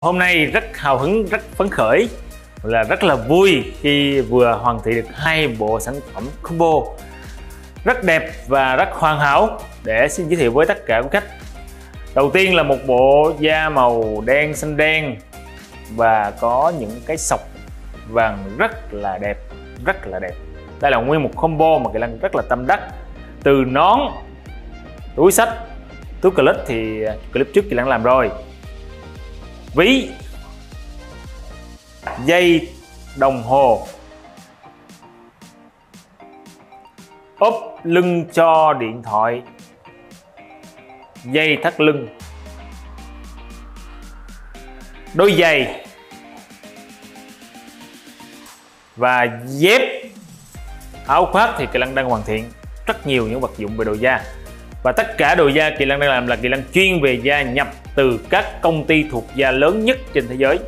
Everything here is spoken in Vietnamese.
Hôm nay rất hào hứng, rất phấn khởi là rất là vui khi vừa hoàn thiện được hai bộ sản phẩm combo rất đẹp và rất hoàn hảo để xin giới thiệu với tất cả quý khách. Đầu tiên là một bộ da màu đen xanh đen và có những cái sọc vàng rất là đẹp, rất là đẹp. Đây là nguyên một combo mà Kỳ Lân rất là tâm đắc. Từ nón, túi sách, túi clip thì clip trước Kỳ Lân làm rồi ví. Dây đồng hồ. Ốp lưng cho điện thoại. Dây thắt lưng. Đôi giày. Và dép. Áo khoác thì kỳ lân đang hoàn thiện rất nhiều những vật dụng về đồ da và tất cả đồ da kỳ lân đang làm là kỳ lân chuyên về da nhập từ các công ty thuộc da lớn nhất trên thế giới.